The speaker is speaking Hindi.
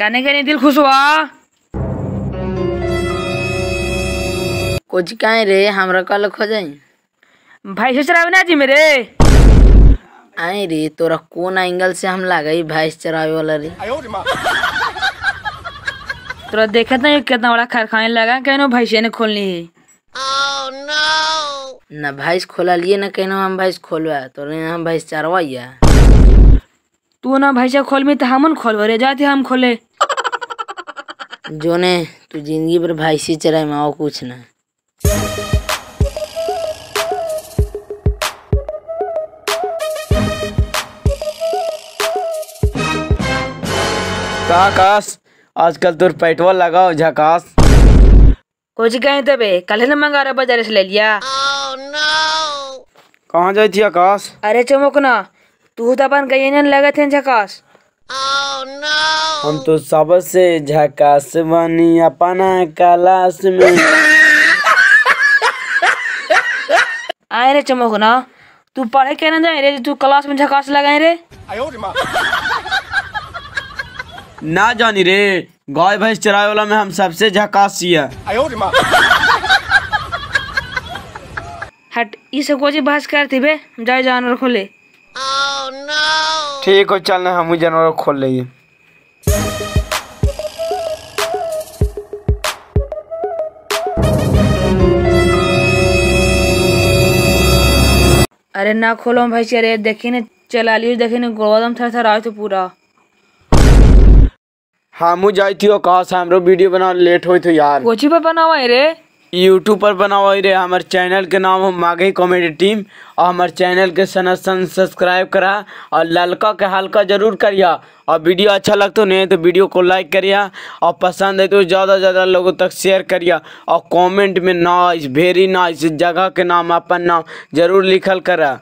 कहने के नहीं दिल खुश हुआ। कुछ काहे रे हमरा कल खो जाई भाई से चरावे ना जी मेरे? आई रे तोरा कौन एंगल से हम लागई भैंस चरावे वाला रे? तोरा देखत नहीं कितना बड़ा कारखाने लगा कहनो भैंसे ने खोलनी है। न भैंस खोला लिए न कहनो हम भैंस खोलवा तोरे यहाँ भैंस चरवाइया। तू ना भैंसा खोलमी तो हमन खोलबो रे जाते हम खोले। जोने तू ज़िंदगी भर भैंसी चराई में और कुछ ना। का आकाश आजकल तुर पेटवा लगाओ झकास कुछ कहीं तबे कल ना मंगा रहा बाज़ार से ले लिया। कहाँ जाई थी आकाश? अरे चमक ना तू तो अपन गई न लगे थे झकास हम तो सबसे झकास बनी अपना क्लास में। आए रे चमक ना। तू पढ़े के ना जाए रे तू क्लास में झकास लगाए रे। ना जानी रे गाय भैंस चरावे वाला में हम सबसे झकास है हट ये सब कोची बहस करती बे जाए जानवर खोले। ठीक हो चल ना हम जानवर खोल लेंगे। अरे ना खोलो भाई अरे देखी ने चला लियो देखी ने गोदम थर थर आए तो पूरा। हमू जाई थी आकाश हमरो वीडियो बना लेट होई तो यार। कोची पे बनावा है रे? यूट्यूब पर बना बनावा रहे। हमारे चैनल के नाम हो माघी कॉमेडी टीम और हमारे चैनल के सन सन सब्सक्राइब करा। और ललका के हल्का ज़रूर करिया। और वीडियो अच्छा लगता नहीं तो वीडियो को लाइक करिया। और पसंद है तो ज़्यादा से ज़्यादा लोगों तक शेयर करिया। और कमेंट में नाइस वेरी नाइस जगह के नाम अपन नाम ज़रूर लिखल करा।